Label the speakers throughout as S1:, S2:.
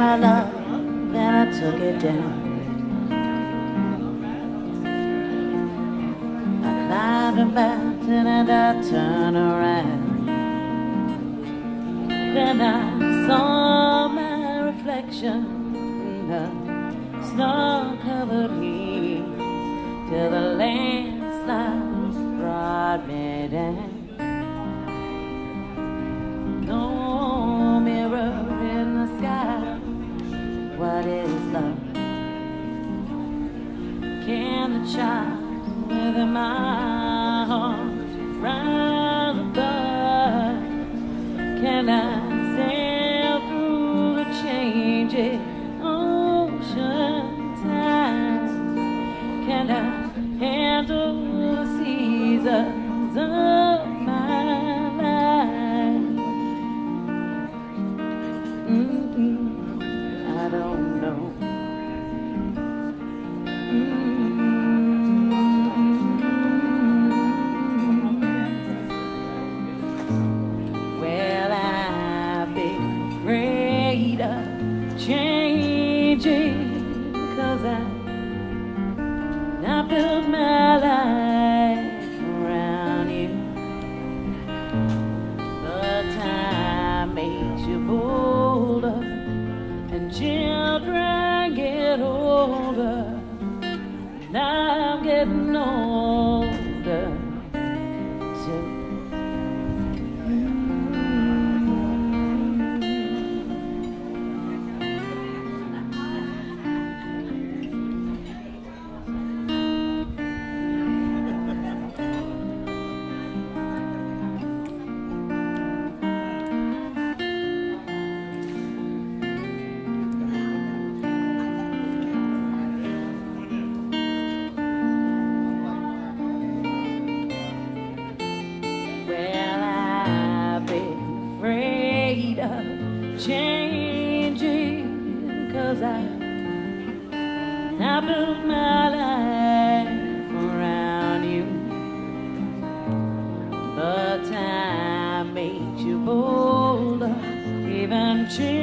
S1: my love and I took it down. I climbed a mountain and I turned around. Then I saw my reflection in the snow-covered hills till the landslide What is love? Can the child within my heart rise above? Can I sail through the changing ocean tides? Can I handle the seasons of my because I, I built my life around you. But time makes you bolder, and children get older. Now I'm getting older afraid of changing cause I, I built my life around you. But time makes you bolder, even children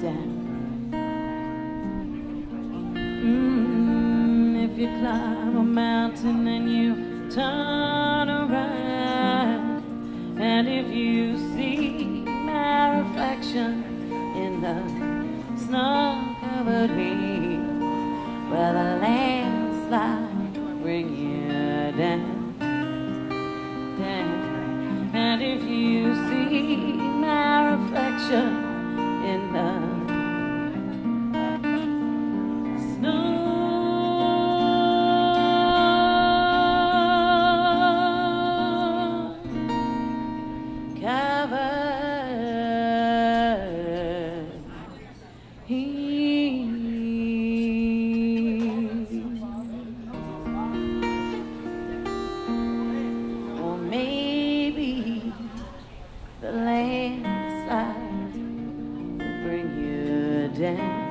S1: down. Mm, if you climb a mountain and you turn around, and if you see my reflection in the snow-covered hills, well, the landslide bring you down down. And if you see my reflection the landslide will bring you down.